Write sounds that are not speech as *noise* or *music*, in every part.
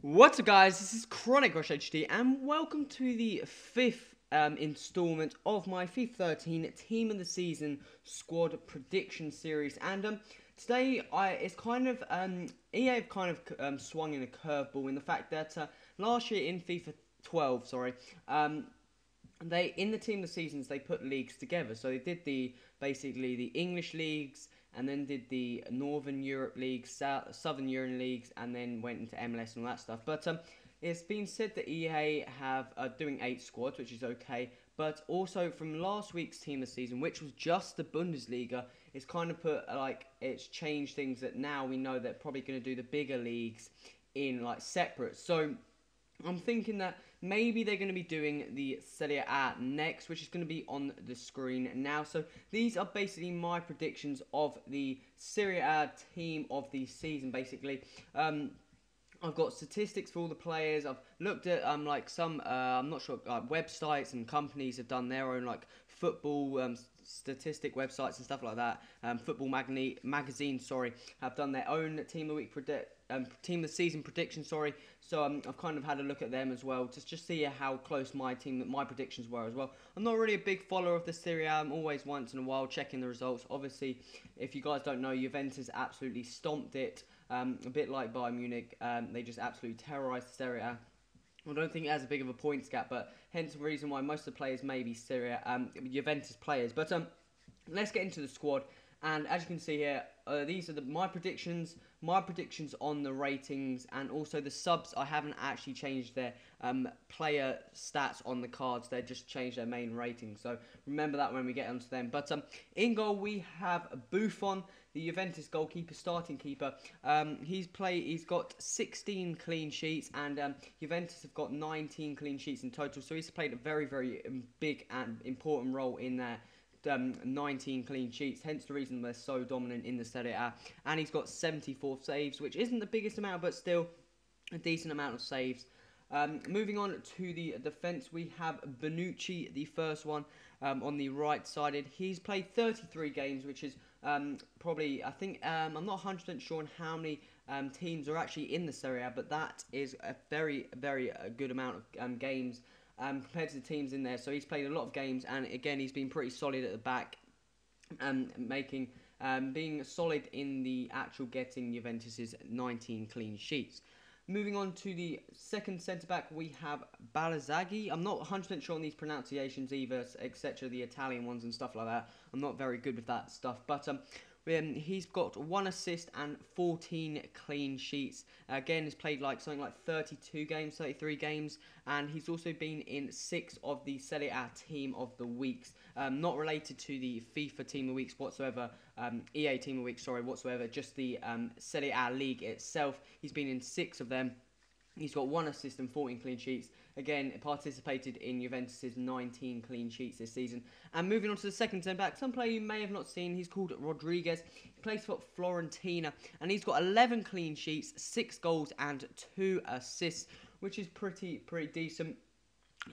What's up guys, this is Chronic Rush HD and welcome to the fifth um, installment of my FIFA 13 Team of the Season Squad Prediction Series. And um, today I it's kind of, um, EA have kind of um, swung in a curveball in the fact that uh, last year in FIFA 12, sorry, um, they in the Team of the Seasons they put leagues together. So they did the basically the English leagues and then did the Northern Europe leagues, South, Southern Europe leagues, and then went into MLS and all that stuff. But um, it's been said that EA have doing eight squads, which is okay. But also from last week's team of season, which was just the Bundesliga, it's kind of put like it's changed things that now we know they're probably going to do the bigger leagues in like separate. So I'm thinking that maybe they're going to be doing the Serie A next, which is going to be on the screen now. So these are basically my predictions of the Serie A team of the season, basically. Um, I've got statistics for all the players. I've looked at um like some uh, I'm not sure uh, websites and companies have done their own like football um, statistic websites and stuff like that. Um, football magazine magazine sorry have done their own team of the week predict um, team of the season prediction. Sorry, so um, I've kind of had a look at them as well to just see how close my team my predictions were as well. I'm not really a big follower of the Serie A. I'm always once in a while checking the results. Obviously, if you guys don't know, Juventus absolutely stomped it. Um, a bit like Bayern Munich, um, they just absolutely terrorised the Serie A. I don't think it has a big of a points gap, but hence the reason why most of the players may be Serie A, um, Juventus players. But um, let's get into the squad. And as you can see here, uh, these are the, my predictions, my predictions on the ratings, and also the subs. I haven't actually changed their um, player stats on the cards. They just changed their main ratings. So remember that when we get onto them. But um, in goal we have Buffon, the Juventus goalkeeper, starting keeper. Um, he's play. He's got 16 clean sheets, and um, Juventus have got 19 clean sheets in total. So he's played a very, very um, big and important role in there um, 19 clean sheets, hence the reason they're so dominant in the Serie A. And he's got 74 saves, which isn't the biggest amount, but still a decent amount of saves. Um, moving on to the defence, we have Bonucci, the first one um, on the right sided. He's played 33 games, which is um, probably, I think, um, I'm not 100% sure on how many um, teams are actually in the Serie A, but that is a very, very uh, good amount of um, games um, compared to the teams in there. So he's played a lot of games, and again, he's been pretty solid at the back, um, making being solid in the actual getting Juventus's 19 clean sheets. Moving on to the second centre back, we have Barzagli. I'm not 100% sure on these pronunciations either, etc. The Italian ones and stuff like that. I'm not very good with that stuff, but um, um, he's got one assist and 14 clean sheets. Again, he's played like something like 32 games, 33 games, and he's also been in six of the Serie A Team of the Weeks. Um, not related to the FIFA Team of the Weeks whatsoever, um, EA Team of the Weeks, sorry, whatsoever, just the um, Serie A League itself. He's been in six of them. He's got one assist and 14 clean sheets. Again, participated in Juventus's 19 clean sheets this season. And moving on to the second centre back, some player you may have not seen. He's called Rodriguez. He plays for Florentina, and he's got 11 clean sheets, six goals, and two assists, which is pretty pretty decent.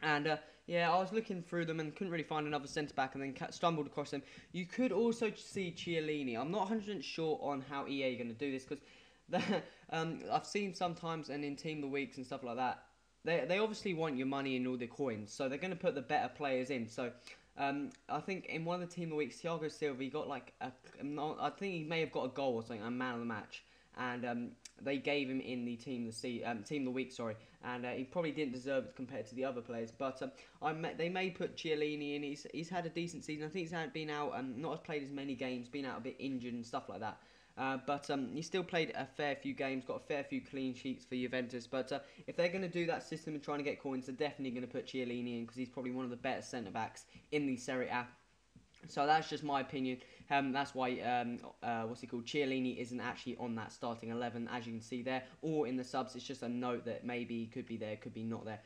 And uh, yeah, I was looking through them and couldn't really find another centre back, and then stumbled across them. You could also see Chiellini. I'm not 100% sure on how EA are going to do this because *laughs* um, I've seen sometimes and in Team of the Weeks and stuff like that. They, they obviously want your money and all the coins, so they're going to put the better players in. So um, I think in one of the Team of the Weeks, Thiago Silva, he got like a, I think he may have got a goal or something, a man of the match, and um, they gave him in the Team of the um, Team the Week, sorry, and uh, he probably didn't deserve it compared to the other players. But um, they may put Chiellini in. He's he's had a decent season. I think he's had been out and not played as many games, been out a bit injured and stuff like that. Uh, but um, he still played a fair few games, got a fair few clean sheets for Juventus. But uh, if they're going to do that system and trying to get coins, they're definitely going to put Chiellini in because he's probably one of the better centre backs in the Serie A. So that's just my opinion. Um, that's why um, uh, what's he called? Chiellini isn't actually on that starting eleven, as you can see there, or in the subs. It's just a note that maybe he could be there, could be not there.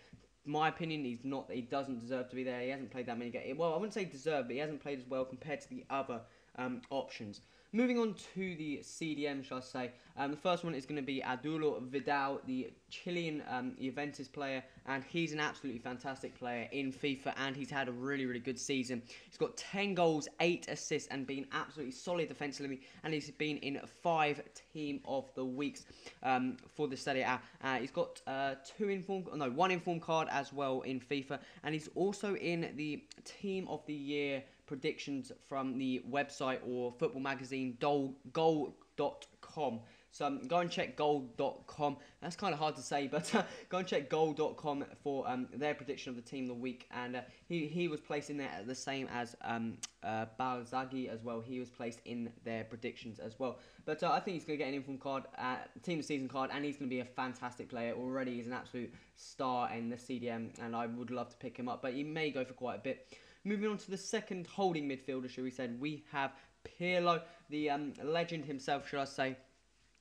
My opinion, he's not. He doesn't deserve to be there. He hasn't played that many games. Well, I wouldn't say deserve, but he hasn't played as well compared to the other um, options. Moving on to the CDM, shall I say. Um, the first one is going to be Arturo Vidal, the Chilean um, Juventus player, and he's an absolutely fantastic player in FIFA, and he's had a really, really good season. He's got 10 goals, 8 assists, and been absolutely solid defensively, and he's been in five Team of the Weeks um, for the Serie A. Uh, he's got uh, two inform, no, one inform card as well in FIFA, and he's also in the Team of the Year predictions from the website or football magazine goal.com. So um, go and check goal.com. That's kind of hard to say, *laughs* but uh, go and check goal.com for um, their prediction of the team of the week. And uh, he, he was placed in there the same as um, uh, Barzagli as well. He was placed in their predictions as well. But uh, I think he's going to get an inform card, uh, team of season card, and he's going to be a fantastic player. Already, he's an absolute star in the CDM, and I would love to pick him up. But he may go for quite a bit. Moving on to the second holding midfielder, shall we say, we have Pirlo, the um, legend himself, should I say.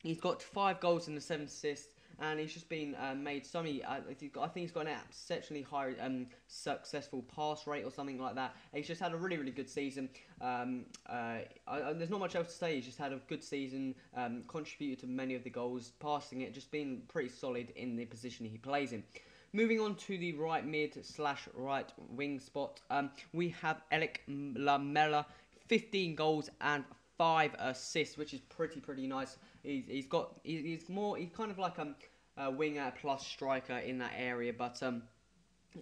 He's got five goals and the seven assists, and he's just been uh, made so many. Uh, I think he's got an exceptionally high um, successful pass rate or something like that. He's just had a really, really good season. Um, uh, I, there's not much else to say. He's just had a good season, um, contributed to many of the goals, passing it, just been pretty solid in the position he plays in. Moving on to the right mid slash right wing spot, um, we have Eric Lamela, 15 goals and five assists, which is pretty pretty nice. He's, he's got he's more he's kind of like um, a winger plus striker in that area, but um,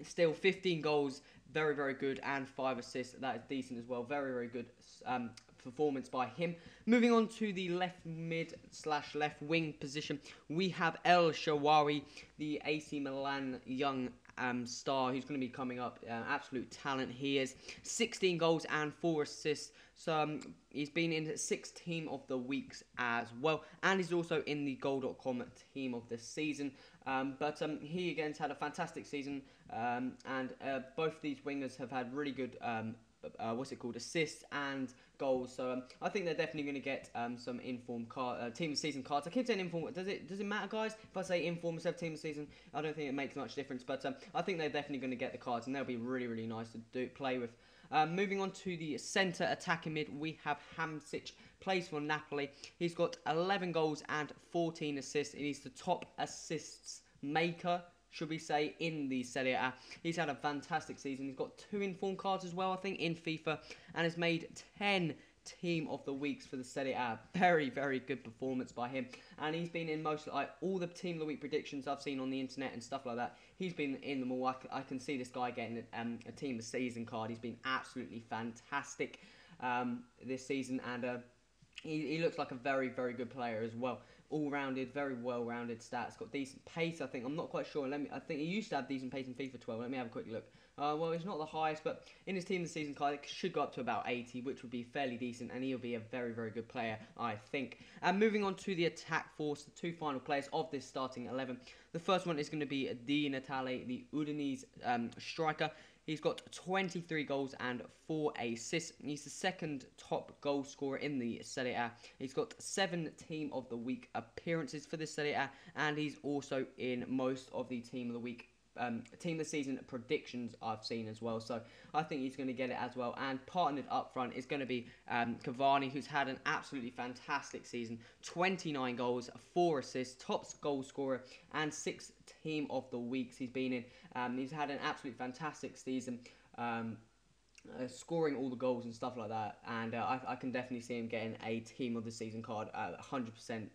still 15 goals, very very good, and five assists. That is decent as well. Very very good um, performance by him. Moving on to the left mid slash left wing position, we have El Shaarawy, the AC Milan young um, star who's going to be coming up. Uh, absolute talent he is. 16 goals and 4 assists. So um, he's been in six team of the weeks as well. And he's also in the goal.com team of the season. Um, but um, he again's had a fantastic season. Um, and uh, both these wingers have had really good um, uh, what's it called, assists and goals. So um, I think they're definitely going to get um, some inform card, uh, team of season cards. I keep saying inform. Does it does it matter, guys? If I say inform instead of team of season, I don't think it makes much difference. But I think they're definitely going to get the cards, and they'll be really really nice to do play with. Um, moving on to the centre attacking mid, we have Hamsik, plays for Napoli. He's got 11 goals and 14 assists. He's the top assists maker should we say, in the Serie A. He's had a fantastic season. He's got two inform cards as well, I think, in FIFA, and has made 10 team of the weeks for the Serie A. Very, very good performance by him. And he's been in most, like, all the team of the week predictions I've seen on the internet and stuff like that. He's been in them all. I, I can see this guy getting um, a team of season card. He's been absolutely fantastic um, this season. And uh, he, he looks like a very, very good player as well all-rounded, very well-rounded stats. Got decent pace, I think. I'm not quite sure. Let me. I think he used to have decent pace in FIFA 12. Let me have a quick look. Uh, well, he's not the highest, but in his team this season, it should go up to about 80, which would be fairly decent, and he'll be a very, very good player, I think. And moving on to the attack force, the two final players of this starting 11. The first one is going to be Di Natale, the Udinese um, striker. He's got 23 goals and 4 assists. He's the second top goal scorer in the Serie A. He's got 7 Team of the Week appearances for the Serie A, and he's also in most of the Team of the Week um, team of the season predictions I've seen as well. So I think he's going to get it as well. And partnered up front is going to be um, Cavani, who's had an absolutely fantastic season 29 goals, 4 assists, top goal scorer, and 6 team of the weeks he's been in. Um, he's had an absolutely fantastic season. Um, uh, scoring all the goals and stuff like that, and uh, I, I, can definitely see him getting a team of the season card, uh, 100%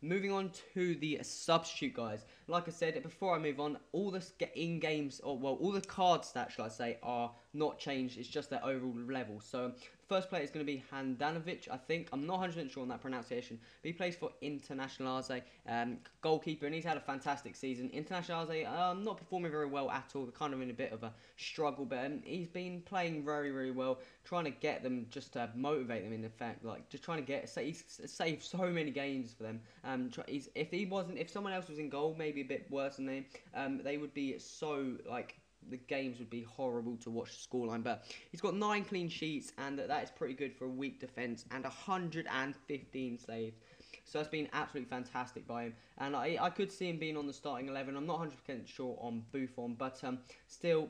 Moving on to the substitute guys. Like I said before I move on, all the in games or well, all the card stats, shall I say, are not changed. It's just their overall level. So First player is going to be Handanovic, I think. I'm not 100% sure on that pronunciation. But he plays for Internazionale, um, goalkeeper, and he's had a fantastic season. Internazionale, um, not performing very well at all. They're kind of in a bit of a struggle, but um, he's been playing very, very well. Trying to get them just to motivate them, in effect. Like, just trying to get, say, he's saved so many games for them. Um, if he wasn't, if someone else was in goal, maybe a bit worse than them, um, they would be so, like, the games would be horrible to watch the scoreline. But he's got nine clean sheets, and that is pretty good for a weak defence, and 115 saves. So that's been absolutely fantastic by him. And I, I could see him being on the starting 11. I'm not 100% sure on Buffon, but um, still,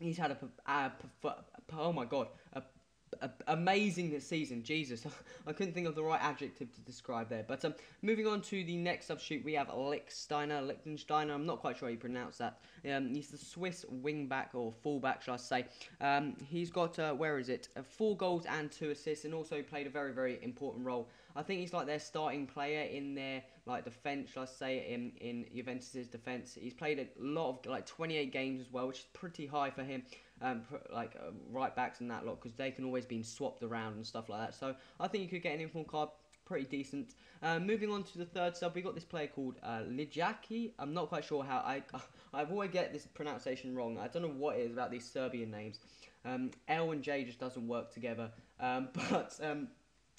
he's had a, a, a, oh my god, a a, amazing season. Jesus, *laughs* I couldn't think of the right adjective to describe there. But um, moving on to the next substitute, we have Lichtsteiner. Lichtensteiner, I'm not quite sure how you pronounce that. Um, he's the Swiss wingback or fullback, shall I say. Um, he's got, uh, where is it? Uh, four goals and two assists, and also played a very, very important role. I think he's like their starting player in their like defence, shall I say, in, in Juventus's defence. He's played a lot of, like 28 games as well, which is pretty high for him um, like uh, right backs and that lot because they can always be swapped around and stuff like that. So I think you could get an inform card pretty decent. Uh, moving on to the third sub, we got this player called uh, Ljajic. I'm not quite sure how I *laughs* I always get this pronunciation wrong. I don't know what it is about these Serbian names. Um, L and J just doesn't work together. Um, *laughs* but um,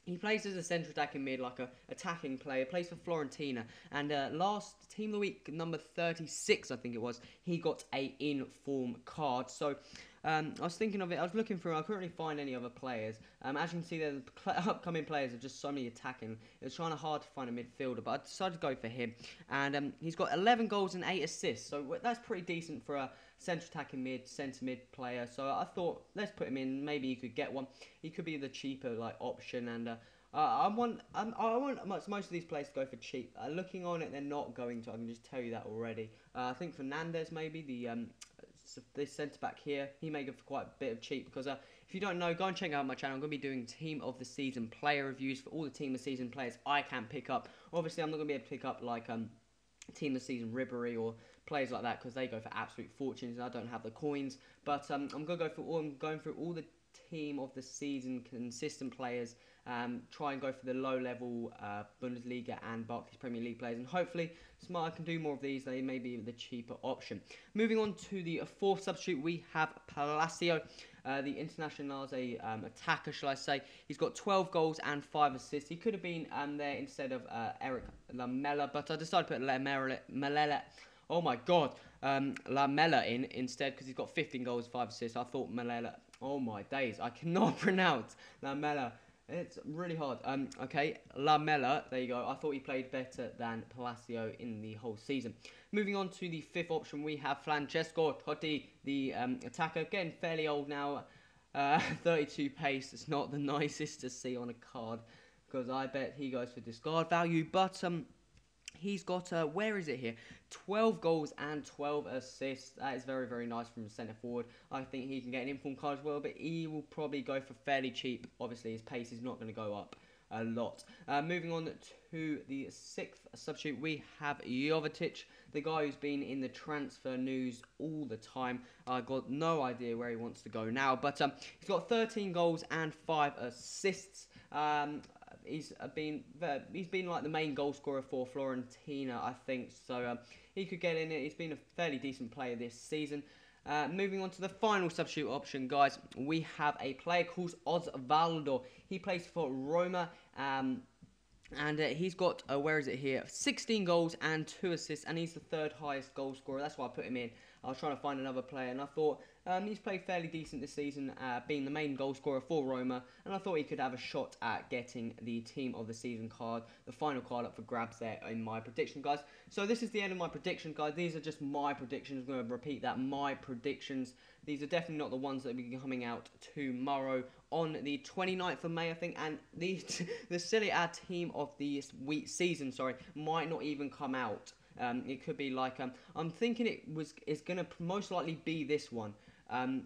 he plays as a central attacking mid, like a attacking player. Plays for Florentina, and uh, last team of the week, number 36, I think it was, he got a in-form card. So um, I was thinking of it. I was looking through. I couldn't really find any other players. Um, as you can see, the *laughs* upcoming players are just so many attacking. It was trying hard to find a midfielder, but I decided to go for him. And um, he's got 11 goals and 8 assists, so that's pretty decent for a central attacking mid, centre mid player. So I thought let's put him in. Maybe he could get one. He could be the cheaper like option and. Uh, uh, I want I want most, most of these players to go for cheap. Uh, looking on it, they're not going to. I can just tell you that already. Uh, I think Fernandez maybe the um, this centre back here, he may go for quite a bit of cheap because uh, if you don't know, go and check out my channel. I'm going to be doing team of the season player reviews for all the team of the season players I can pick up. Obviously, I'm not going to be able to pick up like um, team of the season Ribery or players like that because they go for absolute fortunes and I don't have the coins. But um, I'm going to go for all. I'm going through all the team of the season consistent players. Um, try and go for the low level uh, Bundesliga and Barclays Premier League players, and hopefully Smart can do more of these. They may be the cheaper option. Moving on to the fourth substitute, we have Palacio. Uh, the Internazionale um, attacker, shall I say. He's got 12 goals and 5 assists. He could have been um, there instead of uh, Eric Lamela, but I decided to put Lamela. Oh my god, um, Lamela in instead because he's got 15 goals, 5 assists. I thought Malela. Oh my days, I cannot *laughs* pronounce Lamela. It's really hard. Um, okay, Lamela, there you go. I thought he played better than Palacio in the whole season. Moving on to the fifth option, we have Francesco Totti, the um, attacker. Getting fairly old now. Uh, *laughs* 32 pace. It's not the *laughs* nicest to see on a card because I bet he goes for discard value. But um, He's got, uh, where is it here? 12 goals and 12 assists. That is very, very nice from centre forward. I think he can get an inform card as well, but he will probably go for fairly cheap. Obviously, his pace is not going to go up a lot. Uh, moving on to the sixth substitute, we have Jovetic, the guy who's been in the transfer news all the time. I got no idea where he wants to go now, but um, he's got 13 goals and 5 assists. Um, he's uh, been he's been like the main goal scorer for Florentina, I think. So um, he could get in it. He's been a fairly decent player this season. Uh, moving on to the final substitute option, guys, we have a player called Osvaldo. He plays for Roma. Um, and uh, he's got, uh, where is it here? 16 goals and 2 assists, and he's the third highest goal scorer. That's why I put him in. I was trying to find another player, and I thought um, he's played fairly decent this season, uh, being the main goal scorer for Roma, and I thought he could have a shot at getting the team of the season card, the final card up for grabs there in my prediction, guys. So this is the end of my prediction, guys. These are just my predictions. I'm going to repeat that. My predictions. These are definitely not the ones that will be coming out tomorrow on the 29th of May, I think. And the *laughs* the Serie A team of the week season, sorry, might not even come out. Um, it could be like um, I'm thinking it was it's going to most likely be this one. Um,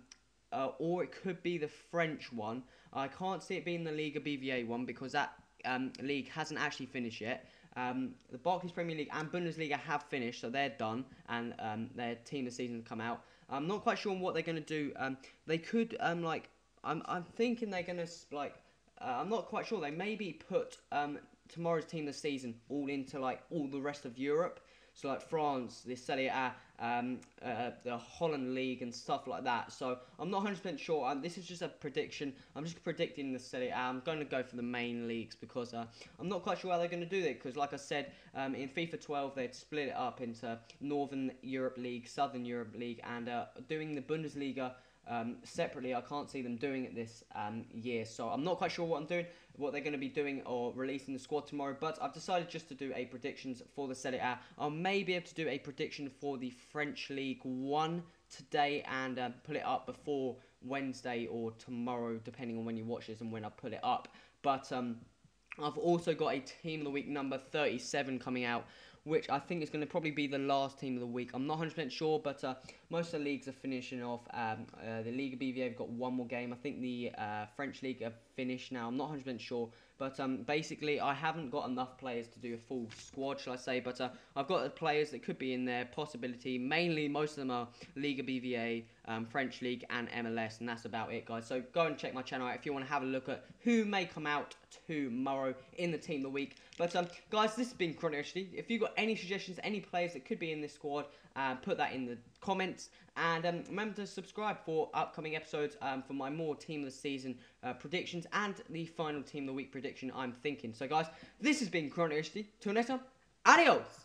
uh, or it could be the French one. I can't see it being the Liga BBVA one because that um, league hasn't actually finished yet. Um, the Barclays Premier League and Bundesliga have finished, so they're done, and um, their team of the season come out. I'm not quite sure what they're going to do. Um, they could um, like I'm I'm thinking they're going to like uh, I'm not quite sure. They maybe put um, tomorrow's team of the season all into like all the rest of Europe. So like France, the Serie A, um, uh, the Holland League and stuff like that. So I'm not 100% sure. Um, this is just a prediction. I'm just predicting the Serie A. I'm going to go for the main leagues because uh, I'm not quite sure how they're going to do it. Because like I said, um, in FIFA 12 they'd split it up into Northern Europe League, Southern Europe League, and uh, doing the Bundesliga um, separately. I can't see them doing it this um, year, so I'm not quite sure what I'm doing, what they're going to be doing or releasing the squad tomorrow. But I've decided just to do a predictions for the Serie A. I'll maybe able to do a prediction for the French League One today and uh, put it up before Wednesday or tomorrow, depending on when you watch this and when I put it up. But um, I've also got a team of the week number 37 coming out, which I think is going to probably be the last team of the week. I'm not 100% sure, but uh, most of the leagues are finishing off. Um, uh, the League of BBVA have got one more game. I think the uh, French League have finished now. I'm not 100% sure, but um, basically, I haven't got enough players to do a full squad, shall I say. But uh, I've got the players that could be in there, possibility. Mainly, most of them are of BBVA, um, French League, and MLS, and that's about it, guys. So go and check my channel out if you want to have a look at who may come out tomorrow in the team of the week. But um, guys, this has been Chronic. If you've got any suggestions, any players that could be in this squad, uh, put that in the comments. And um, remember to subscribe for upcoming episodes um, for my more team of the season uh, predictions and the final team of the week prediction I'm thinking. So guys, this has been Chronic HD. Till next time, adios!